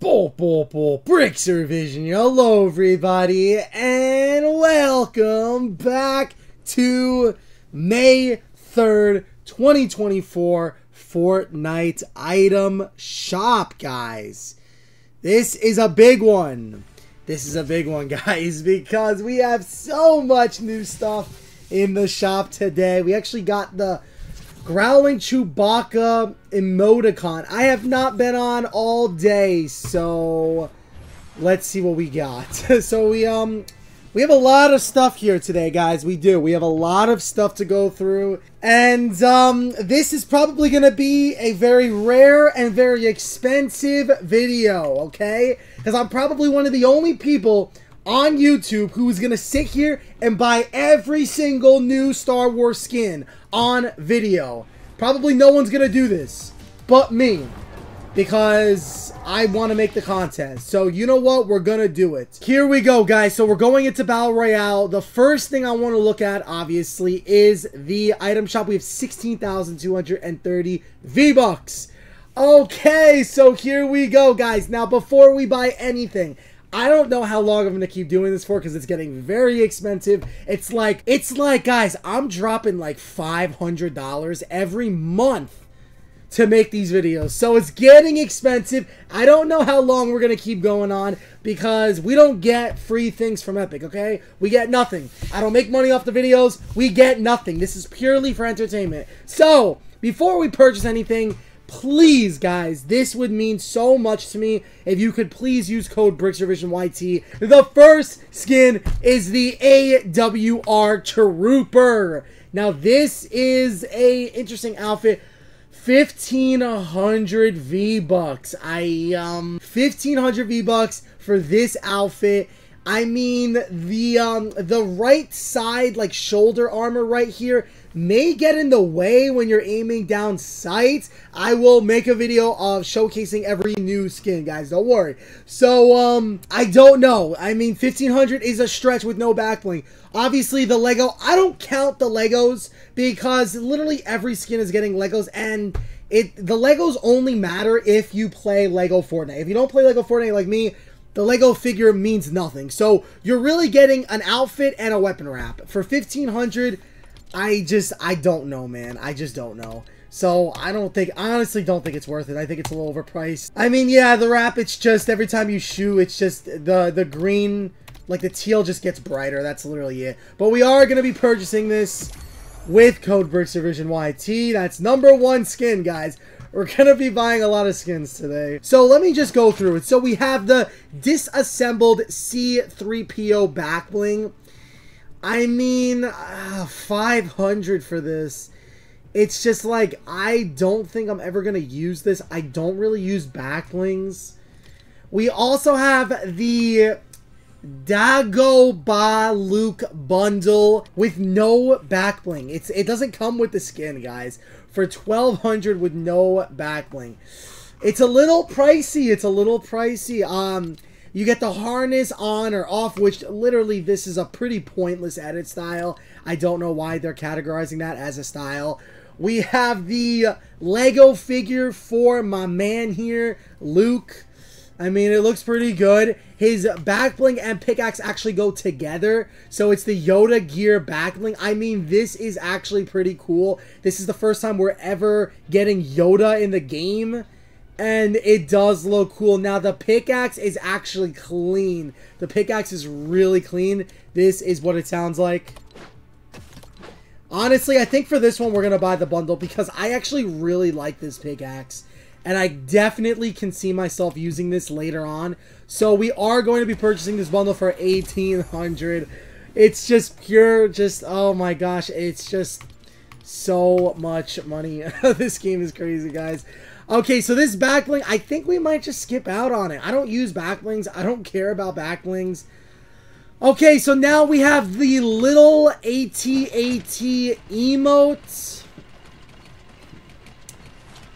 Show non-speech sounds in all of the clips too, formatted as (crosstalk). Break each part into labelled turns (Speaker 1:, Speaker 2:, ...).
Speaker 1: Bull, bull, bull, Brixer Vision. Hello, everybody, and welcome back to May 3rd, 2024 Fortnite item shop, guys. This is a big one. This is a big one, (laughs) guys, because we have so much new stuff in the shop today. We actually got the Growling Chewbacca emoticon. I have not been on all day, so let's see what we got. (laughs) so we um we have a lot of stuff here today, guys. We do. We have a lot of stuff to go through. And um this is probably going to be a very rare and very expensive video, okay? Cuz I'm probably one of the only people on YouTube who is going to sit here and buy every single new Star Wars skin on video. Probably no one's going to do this but me because I want to make the content. So you know what? We're going to do it. Here we go, guys. So we're going into Battle Royale. The first thing I want to look at, obviously, is the item shop. We have 16,230 V-Bucks. Okay, so here we go, guys. Now, before we buy anything, I don't know how long I'm to keep doing this for because it's getting very expensive. It's like, it's like, guys, I'm dropping like $500 every month to make these videos. So it's getting expensive. I don't know how long we're going to keep going on because we don't get free things from Epic, okay? We get nothing. I don't make money off the videos. We get nothing. This is purely for entertainment. So, before we purchase anything, please, guys, this would mean so much to me if you could please use code BrixerVisionYT. The first skin is the AWR Trooper. Now, this is a interesting outfit. 1500 V-Bucks. I, um, 1500 V-Bucks for this outfit. I mean, the, um, the right side, like, shoulder armor right here may get in the way when you're aiming down sights. I will make a video of showcasing every new skin, guys. Don't worry. So, um, I don't know. I mean, 1500 is a stretch with no backbling. Obviously, the Lego, I don't count the Legos because literally every skin is getting Legos and it the Legos only matter if you play Lego Fortnite. If you don't play Lego Fortnite like me, the Lego figure means nothing. So, you're really getting an outfit and a weapon wrap. For 1500 I just, I don't know, man. I just don't know. So, I don't think, I honestly don't think it's worth it. I think it's a little overpriced. I mean, yeah, the wrap, it's just, every time you shoot, it's just, the, the green, like, the teal just gets brighter. That's literally it. But we are going to be purchasing this with code BrixerVisionYT. That's number one skin, guys. We're going to be buying a lot of skins today. So let me just go through it. So we have the disassembled C3PO back bling. I mean, uh, 500 for this. It's just like, I don't think I'm ever going to use this. I don't really use backblings. We also have the Dagobah Luke bundle with no backbling. It's It doesn't come with the skin, guys. For 1200 with no backbling. It's a little pricey. It's a little pricey. Um, you get the harness on or off, which literally this is a pretty pointless edit style. I don't know why they're categorizing that as a style. We have the Lego figure for my man here, Luke. I mean, it looks pretty good. His backbling and pickaxe actually go together. So it's the Yoda gear backbling. I mean, this is actually pretty cool. This is the first time we're ever getting Yoda in the game and it does look cool. Now, the pickaxe is actually clean. The pickaxe is really clean. This is what it sounds like. Honestly, I think for this one, we're going to buy the bundle because I actually really like this pickaxe. And I definitely can see myself using this later on. So we are going to be purchasing this bundle for 1800 It's just pure, just, oh my gosh. It's just so much money. (laughs) this game is crazy, guys. Okay, so this backbling, I think we might just skip out on it. I don't use backblings. I don't care about backblings. Okay, so now we have the little AT-AT emote.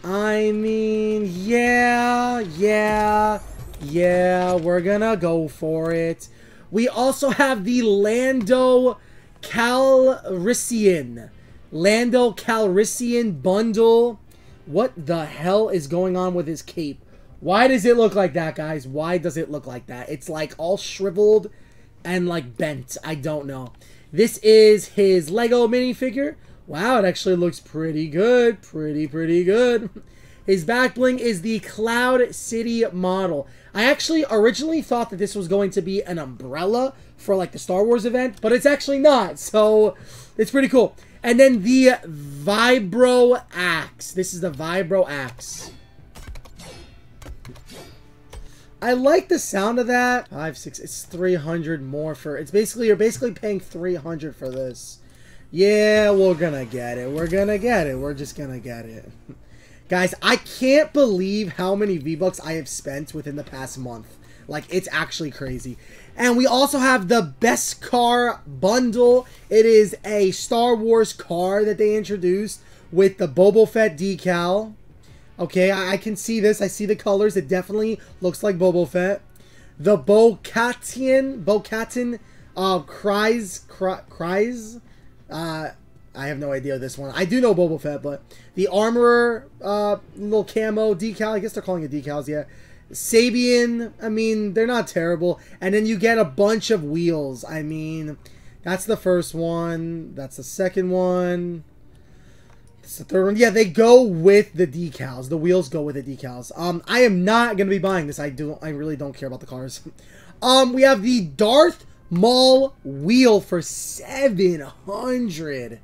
Speaker 1: I mean, yeah, yeah, yeah, we're gonna go for it. We also have the Lando Calrissian. Lando Calrissian bundle. What the hell is going on with his cape? Why does it look like that, guys? Why does it look like that? It's like all shriveled and like bent. I don't know. This is his Lego minifigure. Wow, it actually looks pretty good. Pretty, pretty good. (laughs) His back bling is the Cloud City model. I actually originally thought that this was going to be an umbrella for like the Star Wars event, but it's actually not. So it's pretty cool. And then the Vibro Axe. This is the Vibro Axe. I like the sound of that. Five, six, it's 300 more for, it's basically, you're basically paying 300 for this. Yeah, we're gonna get it. We're gonna get it. We're just gonna get it. (laughs) Guys, I can't believe how many V-Bucks I have spent within the past month. Like, it's actually crazy. And we also have the Beskar bundle. It is a Star Wars car that they introduced with the Boba Fett decal. Okay, I, I can see this. I see the colors. It definitely looks like Boba Fett. The Bo-Katian, Bo-Katan, uh, Kryze, Kryze, uh, I have no idea this one. I do know Boba Fett, but the Armorer, uh, little camo decal. I guess they're calling it decals, yeah. Sabian, I mean, they're not terrible. And then you get a bunch of wheels. I mean, that's the first one. That's the second one. That's the third one. Yeah, they go with the decals. The wheels go with the decals. Um, I am not gonna be buying this. I do. I really don't care about the cars. (laughs) Um, we have the Darth Maul wheel for seven hundred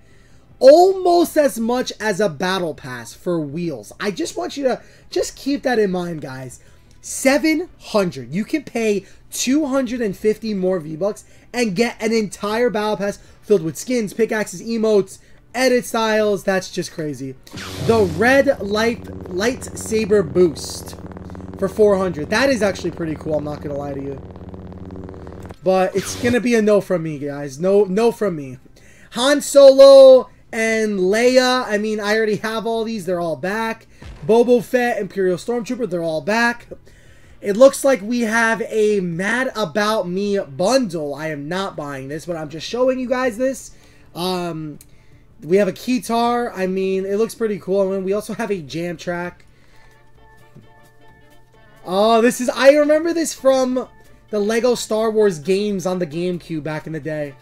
Speaker 1: almost as much as a battle pass for wheels. I just want you to just keep that in mind, guys. 700. You can pay 250 more V-Bucks and get an entire battle pass filled with skins, pickaxes, emotes, edit styles. That's just crazy. The red light lightsaber boost for 400. That is actually pretty cool. I'm not going to lie to you. But it's going to be a no from me, guys. No, no from me. Han Solo and Leia. I mean, I already have all these. They're all back. Boba Fett, Imperial Stormtrooper. They're all back. It looks like we have a Mad About Me bundle. I am not buying this, but I'm just showing you guys this. Um, we have a keytar. I mean, it looks pretty cool. Mean, we also have a jam track. Oh, this is... I remember this from the Lego Star Wars games on the GameCube back in the day.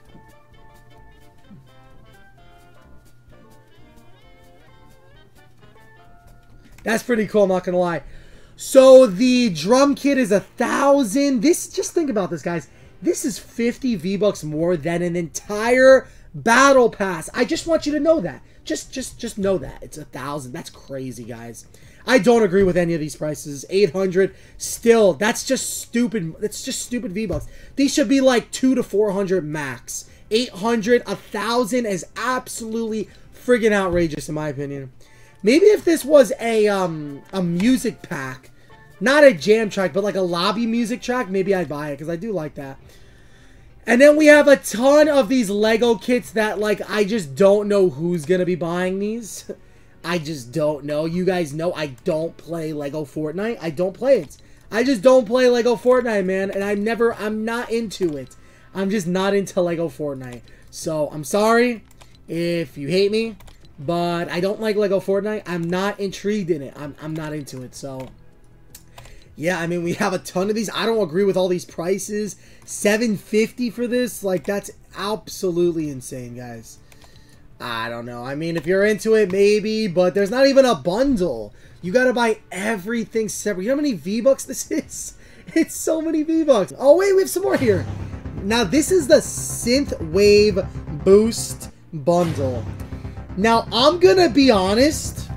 Speaker 1: That's pretty cool, I'm not going to lie. So the drum kit is a thousand. This just think about this, guys. This is 50 V-Bucks more than an entire battle pass. I just want you to know that. Just just just know that. It's a thousand. That's crazy, guys. I don't agree with any of these prices. 800 still. That's just stupid. That's just stupid V-Bucks. These should be like 2 to 400 max. 800, a 1000 is absolutely friggin' outrageous in my opinion. Maybe if this was a um a music pack, not a jam track, but like a lobby music track, maybe I'd buy it because I do like that. And then we have a ton of these Lego kits that like I just don't know who's gonna be buying these. (laughs) I just don't know. You guys know I don't play Lego Fortnite. I don't play it. I just don't play Lego Fortnite, man. And I'm never, I'm not into it. I'm just not into Lego Fortnite. So, I'm sorry if you hate me. But I don't like Lego Fortnite. I'm not intrigued in it. I'm, I'm not into it. So, yeah, I mean, we have a ton of these. I don't agree with all these prices. 750 for this? Like, that's absolutely insane, guys. I don't know. I mean, if you're into it, maybe. But there's not even a bundle. You gotta buy everything separate. You know how many V-Bucks this (laughs) is? It's so many V-Bucks. Oh, wait, we have some more here. Now, this is the Synth Wave Boost Bundle. Now, I'm gonna be honest,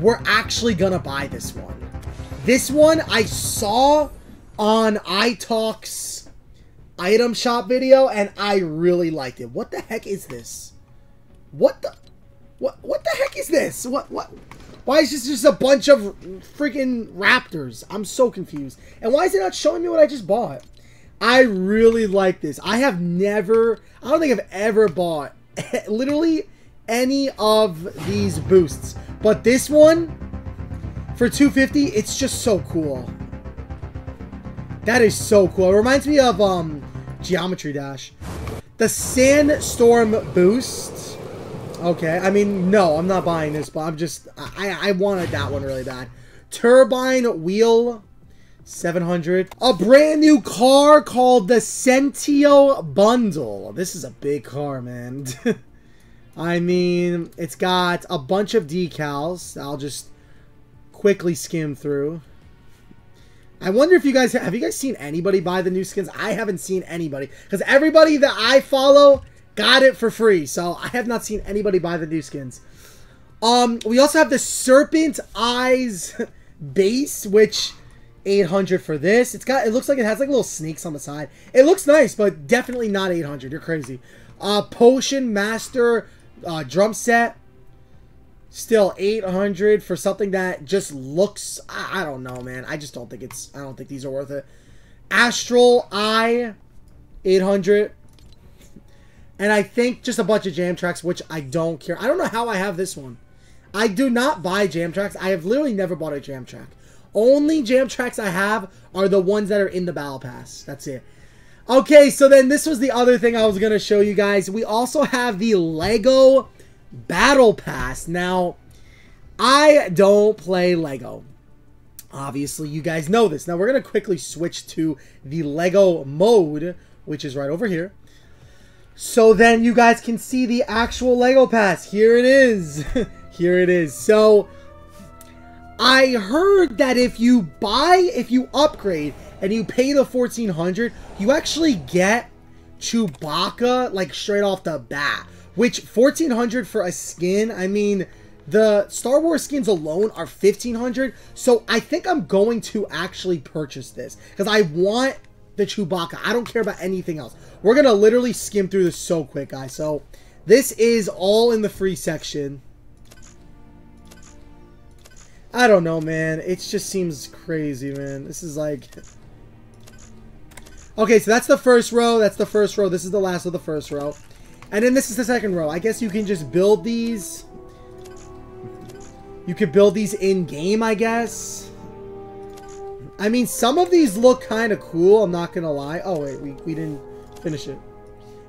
Speaker 1: we're actually gonna buy this one. This one I saw on iTalk's item shop video, and I really liked it. What the heck is this? What the... What, what the heck is this? What, what... Why is this just a bunch of freaking raptors? I'm so confused. And why is it not showing me what I just bought? I really like this. I have never... I don't think I've ever bought... (laughs) literally any of these boosts. But this one, for 250, it's just so cool. That is so cool. It reminds me of um, Geometry Dash. The Sandstorm Boost. Okay, I mean, no, I'm not buying this, but I'm just... I, I wanted that one really bad. Turbine Wheel 700. A brand new car called the Sentio Bundle. This is a big car, man. (laughs) I mean, it's got a bunch of decals. I'll just quickly skim through. I wonder if you guys have you guys seen anybody buy the new skins? I haven't seen anybody because everybody that I follow got it for free. So I have not seen anybody buy the new skins. Um, we also have the Serpent Eyes (laughs) base, which 800 for this. It's got, it looks like it has like little snakes on the side. It looks nice, but definitely not 800. You're crazy. Uh, Potion Master uh, drum set. Still 800 for something that just looks, I, I don't know, man. I just don't think it's, I don't think these are worth it. Astral Eye, 800. And I think just a bunch of jam tracks, which I don't care. I don't know how I have this one. I do not buy jam tracks. I have literally never bought a jam track. Only jam tracks I have are the ones that are in the battle pass. That's it. Okay, so then this was the other thing I was going to show you guys. We also have the Lego Battle Pass. Now, I don't play Lego. Obviously, you guys know this. Now, we're going to quickly switch to the Lego mode, which is right over here. So then you guys can see the actual Lego Pass. Here it is. (laughs) Here it is. So, I heard that if you buy, if you upgrade, and you pay the 1400 you actually get Chewbacca, like, straight off the bat. Which, 1400 for a skin, I mean, the Star Wars skins alone are 1500 so I think I'm going to actually purchase this. Because I want the Chewbacca. I don't care about anything else. We're going to literally skim through this so quick, guys. So, this is all in the free section. I don't know, man. It just seems crazy, man. This is like... Okay, so that's the first row. That's the first row. This is the last of the first row. And then this is the second row. I guess you can just build these. You could build these in-game, I guess. I mean, some of these look kind of cool. I'm not going to lie. Oh, wait. We, we didn't finish it.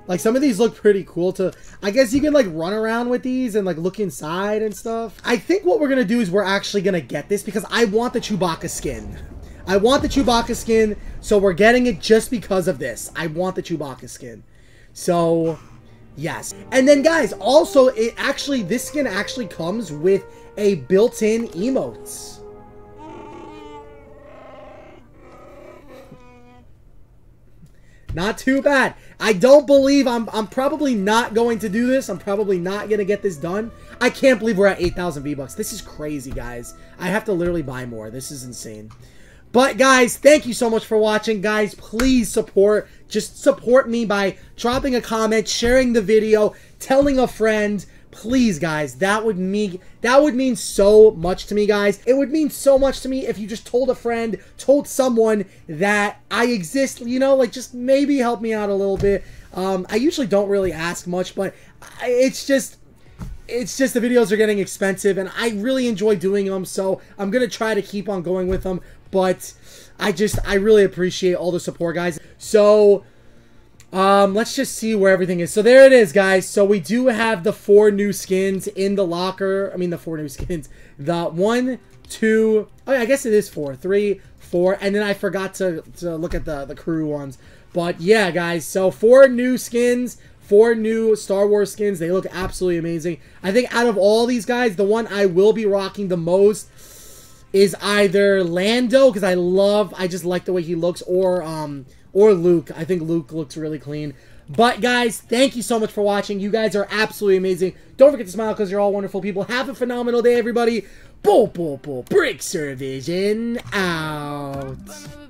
Speaker 1: Like, some of these look pretty cool to... I guess you can, like, run around with these and, like, look inside and stuff. I think what we're going to do is we're actually going to get this because I want the Chewbacca skin. I want the Chewbacca skin, so we're getting it just because of this. I want the Chewbacca skin. So, yes. And then, guys, also, it actually... This skin actually comes with a built-in emotes. Not too bad. I don't believe I'm I'm probably not going to do this. I'm probably not going to get this done. I can't believe we're at 8,000 V-Bucks. This is crazy, guys. I have to literally buy more. This is insane. But, guys, thank you so much for watching. Guys, please support. Just support me by dropping a comment, sharing the video, telling a friend please guys that would mean that would mean so much to me guys it would mean so much to me if you just told a friend told someone that i exist you know like just maybe help me out a little bit um i usually don't really ask much but it's just it's just the videos are getting expensive and i really enjoy doing them so i'm gonna try to keep on going with them but i just i really appreciate all the support guys so um, let's just see where everything is. So there it is, guys. So we do have the four new skins in the locker. I mean, the four new (laughs) skins. The one, two, oh yeah, I guess it is four, three, four, and then I forgot to, to look at the, the crew ones. But yeah, guys, so four new skins, four new Star Wars skins. They look absolutely amazing. I think out of all these guys, the one I will be rocking the most is either Lando, because I love, I just like the way he looks, or, um, or Luke. I think Luke looks really clean. But guys, thank you so much for watching. You guys are absolutely amazing. Don't forget to smile because you're all wonderful people. Have a phenomenal day, everybody. Bull, bull, bull. BrixerVision out.